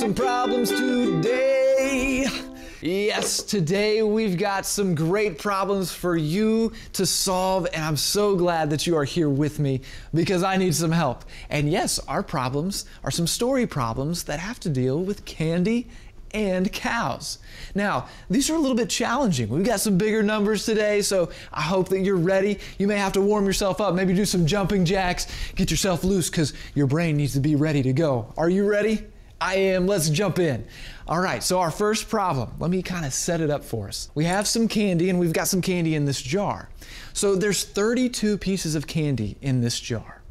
some problems today. Yes, today we've got some great problems for you to solve, and I'm so glad that you are here with me because I need some help. And yes, our problems are some story problems that have to deal with candy and cows. Now, these are a little bit challenging. We've got some bigger numbers today, so I hope that you're ready. You may have to warm yourself up, maybe do some jumping jacks, get yourself loose because your brain needs to be ready to go. Are you ready? I am. Let's jump in. All right, so our first problem, let me kind of set it up for us. We have some candy and we've got some candy in this jar. So there's 32 pieces of candy in this jar.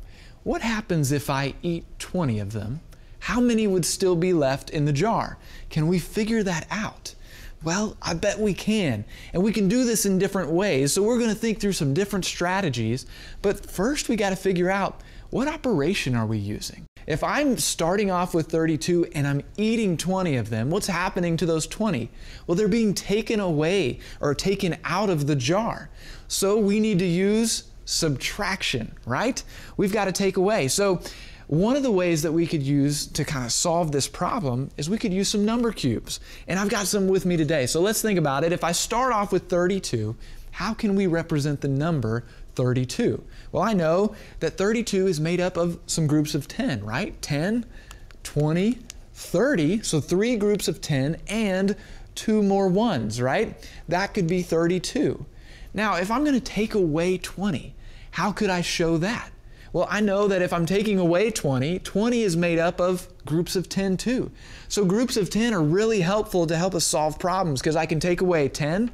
What happens if I eat 20 of them? How many would still be left in the jar? Can we figure that out? Well, I bet we can. And we can do this in different ways. So we're going to think through some different strategies. But first, we got to figure out what operation are we using? If I'm starting off with 32 and I'm eating 20 of them, what's happening to those 20? Well, they're being taken away or taken out of the jar. So we need to use subtraction, right? We've got to take away. So one of the ways that we could use to kind of solve this problem is we could use some number cubes. And I've got some with me today. So let's think about it. If I start off with 32, how can we represent the number 32? Well, I know that 32 is made up of some groups of 10, right? 10, 20, 30. So three groups of 10 and two more ones, right? That could be 32. Now, if I'm going to take away 20, how could I show that? Well, I know that if I'm taking away 20, 20 is made up of groups of 10 too. So groups of 10 are really helpful to help us solve problems because I can take away 10,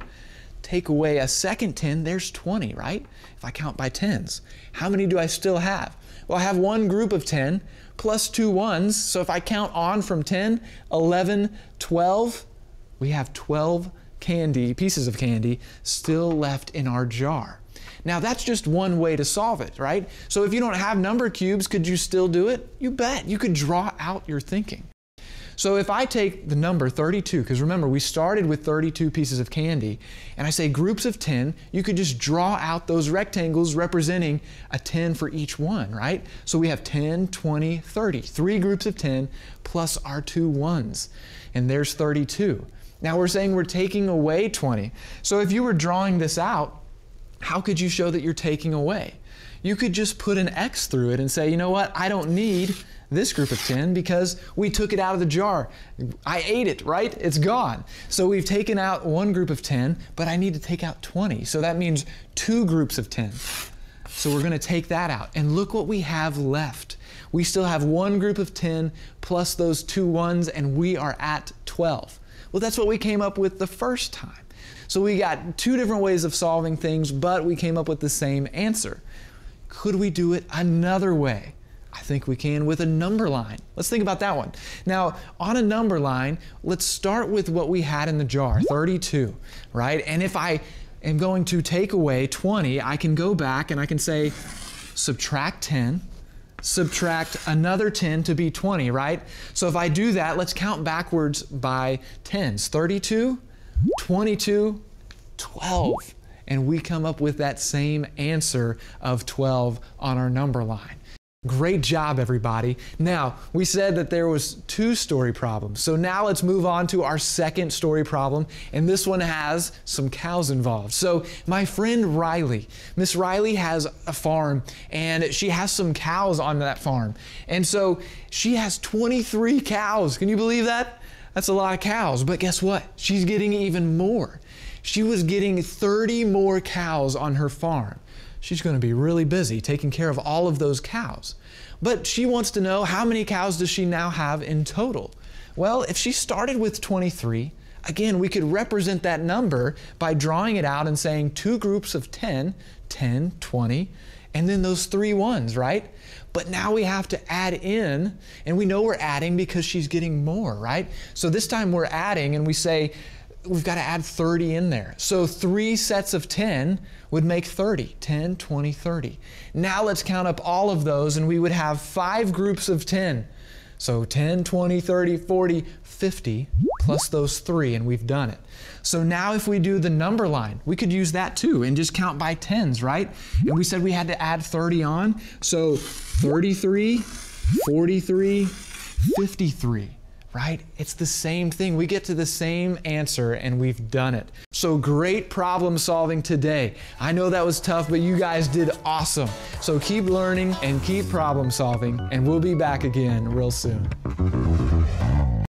take away a second 10, there's 20, right? If I count by tens. How many do I still have? Well, I have one group of 10 plus two ones. So if I count on from 10, 11, 12, we have 12 candy, pieces of candy still left in our jar. Now that's just one way to solve it, right? So if you don't have number cubes, could you still do it? You bet. You could draw out your thinking. So if I take the number 32, because remember we started with 32 pieces of candy, and I say groups of 10, you could just draw out those rectangles representing a 10 for each one, right? So we have 10, 20, 30, three groups of 10 plus our two ones, and there's 32. Now we're saying we're taking away 20. So if you were drawing this out, how could you show that you're taking away? You could just put an X through it and say, you know what, I don't need this group of 10 because we took it out of the jar. I ate it, right? It's gone. So we've taken out one group of 10, but I need to take out 20. So that means two groups of 10. So we're going to take that out. And look what we have left. We still have one group of 10 plus those two ones, and we are at 12. Well, that's what we came up with the first time. So we got two different ways of solving things, but we came up with the same answer. Could we do it another way? I think we can with a number line. Let's think about that one. Now, on a number line, let's start with what we had in the jar, 32, right? And if I am going to take away 20, I can go back and I can say subtract 10, subtract another 10 to be 20, right? So if I do that, let's count backwards by tens. 32, 22, 12. And we come up with that same answer of 12 on our number line. Great job, everybody. Now, we said that there was two story problems. So now let's move on to our second story problem, and this one has some cows involved. So my friend Riley, Miss Riley has a farm, and she has some cows on that farm. And so she has 23 cows. Can you believe that? That's a lot of cows. But guess what? She's getting even more. She was getting 30 more cows on her farm she's going to be really busy taking care of all of those cows. But she wants to know how many cows does she now have in total? Well, if she started with 23, again, we could represent that number by drawing it out and saying two groups of 10, 10, 20, and then those three ones, right? But now we have to add in, and we know we're adding because she's getting more, right? So this time we're adding and we say, we've got to add 30 in there. So three sets of 10 would make 30, 10, 20, 30. Now let's count up all of those and we would have five groups of 10. So 10, 20, 30, 40, 50 plus those three and we've done it. So now if we do the number line, we could use that too and just count by tens, right? And we said we had to add 30 on. So 33, 43, 53 right? It's the same thing. We get to the same answer and we've done it. So great problem solving today. I know that was tough, but you guys did awesome. So keep learning and keep problem solving, and we'll be back again real soon.